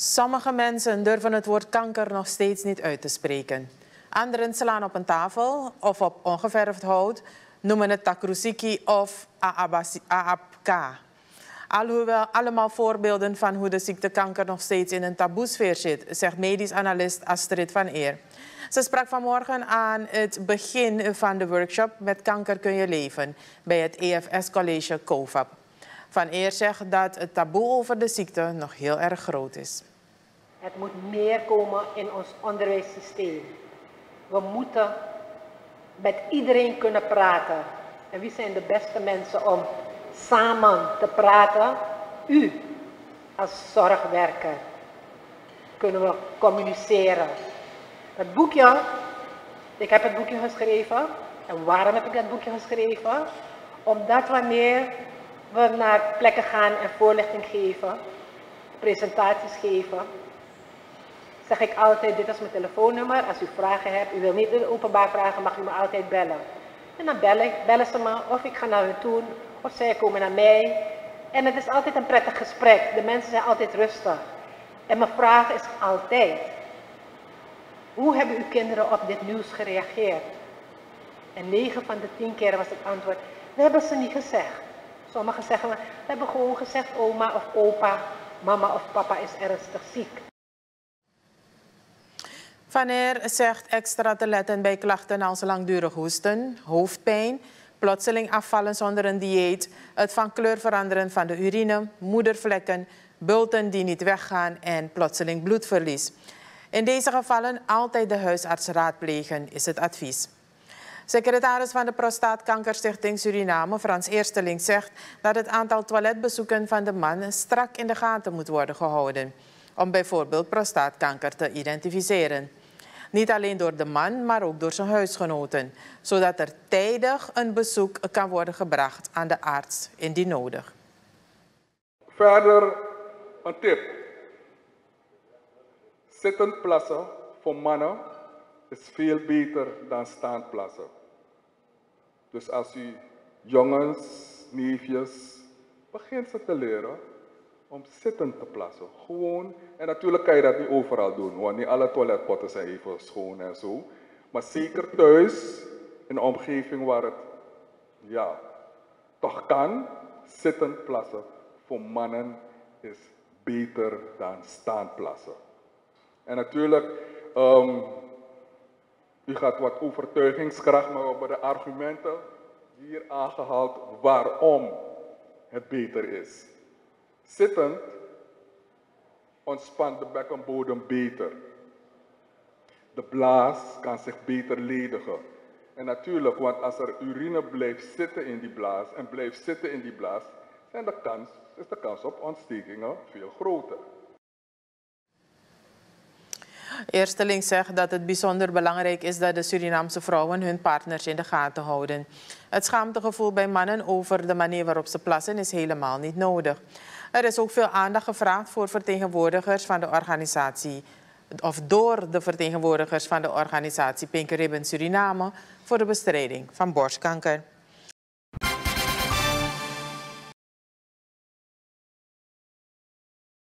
Sommige mensen durven het woord kanker nog steeds niet uit te spreken. Anderen slaan op een tafel of op ongeverfd hout, noemen het takrusiki of aapka. Alhoewel allemaal voorbeelden van hoe de ziekte kanker nog steeds in een taboesfeer zit, zegt medisch analist Astrid van Eer. Ze sprak vanmorgen aan het begin van de workshop Met kanker kun je leven bij het EFS College COVAP. Van Eer zegt dat het taboe over de ziekte nog heel erg groot is. Het moet meer komen in ons onderwijssysteem. We moeten met iedereen kunnen praten. En wie zijn de beste mensen om samen te praten? U als zorgwerker. Kunnen we communiceren. Het boekje, ik heb het boekje geschreven. En waarom heb ik dat boekje geschreven? Omdat wanneer we naar plekken gaan en voorlichting geven, presentaties geven, zeg ik altijd, dit is mijn telefoonnummer. Als u vragen hebt, u wil niet openbaar vragen, mag u me altijd bellen. En dan bellen, bellen ze me, of ik ga naar hun toe, of zij komen naar mij. En het is altijd een prettig gesprek. De mensen zijn altijd rustig. En mijn vraag is altijd, hoe hebben uw kinderen op dit nieuws gereageerd? En 9 van de 10 keer was het antwoord, we hebben ze niet gezegd. Sommigen zeggen, we hebben gewoon gezegd oma of opa, mama of papa is ernstig ziek. Wanneer zegt extra te letten bij klachten als langdurig hoesten, hoofdpijn, plotseling afvallen zonder een dieet, het van kleur veranderen van de urine, moedervlekken, bulten die niet weggaan en plotseling bloedverlies. In deze gevallen altijd de huisarts raadplegen is het advies. Secretaris van de Prostaatkankerstichting Suriname, Frans Eersteling, zegt dat het aantal toiletbezoeken van de man strak in de gaten moet worden gehouden. Om bijvoorbeeld prostaatkanker te identificeren. Niet alleen door de man, maar ook door zijn huisgenoten. Zodat er tijdig een bezoek kan worden gebracht aan de arts indien nodig. Verder een tip. Zittend plassen voor mannen is veel beter dan staandplassen. Dus als u jongens, neefjes, begint ze te leren om zittend te plassen. Gewoon, en natuurlijk kan je dat niet overal doen, want niet alle toiletpotten zijn even schoon en zo. Maar zeker thuis, in een omgeving waar het, ja, toch kan, zittend plassen voor mannen is beter dan staandplassen. En natuurlijk, um, u gaat wat overtuigingskracht, maar hebben de argumenten hier aangehaald waarom het beter is. Zittend ontspant de bekkenbodem beter. De blaas kan zich beter ledigen. En natuurlijk, want als er urine blijft zitten in die blaas en blijft zitten in die blaas, zijn de kans, is de kans op ontstekingen veel groter. Eersteling zegt dat het bijzonder belangrijk is dat de Surinaamse vrouwen hun partners in de gaten houden. Het schaamtegevoel bij mannen over de manier waarop ze plassen is helemaal niet nodig. Er is ook veel aandacht gevraagd voor vertegenwoordigers van de organisatie of door de vertegenwoordigers van de organisatie Pink Ribbon Suriname voor de bestrijding van borstkanker.